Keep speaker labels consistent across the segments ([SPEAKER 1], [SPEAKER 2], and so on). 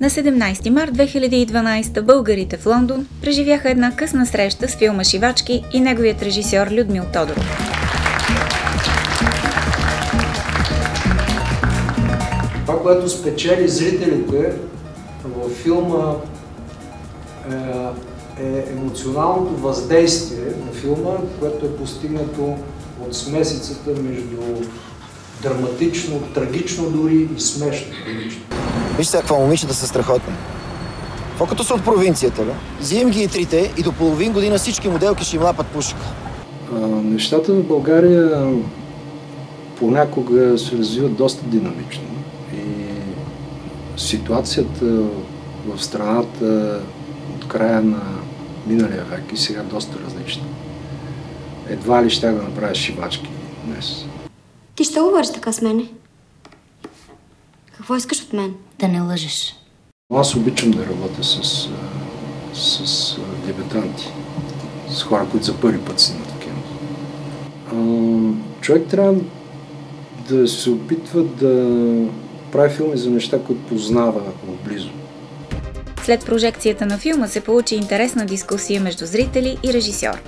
[SPEAKER 1] На 17 март 2012 българите в Лондон преживяха една късна среща с филма Шивачки и неговият режисьор Людмил Тодоров.
[SPEAKER 2] Това, което спечели зрителите във филма е, е емоционалното въздействие на филма, което е постигнато от смесицата между драматично, трагично дори и смешно комично.
[SPEAKER 3] Виж сега какво момичета са страхотни. Това като са от провинцията, бе. Взимам ги и трите и до половин година всички моделки ще им лапат пушка.
[SPEAKER 2] Нещата в България понякога се развиват доста динамично. И ситуацията в страната от края на миналия век и сега доста различна. Едва ли ще да направя шивачки днес.
[SPEAKER 4] Ти ще говориш така с мене? Какво искаш от мен?
[SPEAKER 5] Да не лъжеш.
[SPEAKER 2] Аз обичам да работя с, с, с дебютанти, с хора, които за първи път снимат кино. Човек трябва да се опитва да прави филми за неща, които познава отблизо.
[SPEAKER 1] След прожекцията на филма се получи интересна дискусия между зрители и режисьор.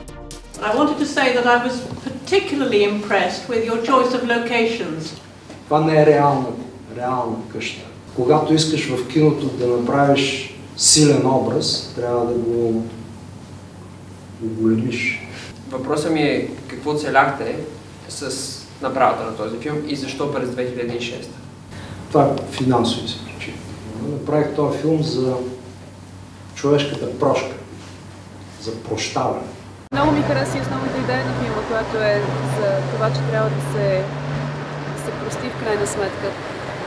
[SPEAKER 6] I wanted to say that I was particularly impressed with your choice of locations.
[SPEAKER 2] Това не е реална, реална къща. Когато искаш в киното да направиш силен образ, трябва да го големиш.
[SPEAKER 7] Въпросът ми е какво целяхте с направата на този филм и защо през 2006?
[SPEAKER 2] Това е финансови си причини. Направих този филм за човешката прошка, за прощаване.
[SPEAKER 8] Много ми хареса и основната идея на филма, която е за това, че трябва да се, да се прости в крайна сметка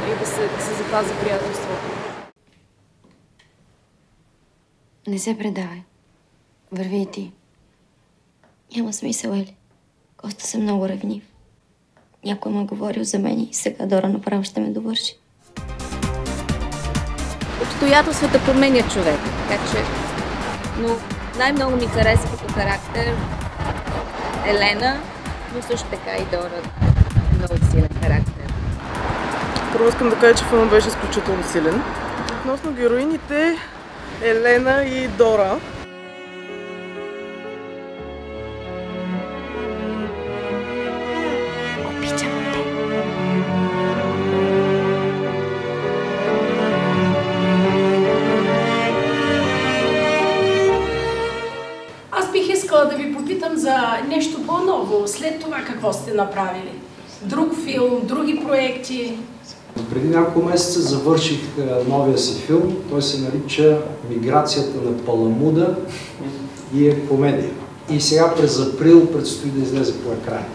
[SPEAKER 8] и да се, да се запази приятелството.
[SPEAKER 4] Не се предавай. Върви и ти. Няма смисъл, Ели. Коста съм много ревнив. Някой ме е говорил за мен и сега Дора направо ще ме довърши.
[SPEAKER 5] Обстоятелствата променят човек, така че... Но най-много ми хареса като характер Елена, но също така и Дора. Много силен характер.
[SPEAKER 8] Първо искам да кажа, че филмът беше изключително силен. Относно героините Елена и Дора,
[SPEAKER 6] нещо по-ново. След това какво сте направили? Друг филм, други проекти?
[SPEAKER 2] Преди няколко месеца завърших а, новия си филм. Той се нарича Миграцията на Паламуда и е комедия. И сега през април предстои да излезе по екрана.